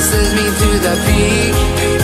Sends me to the peak.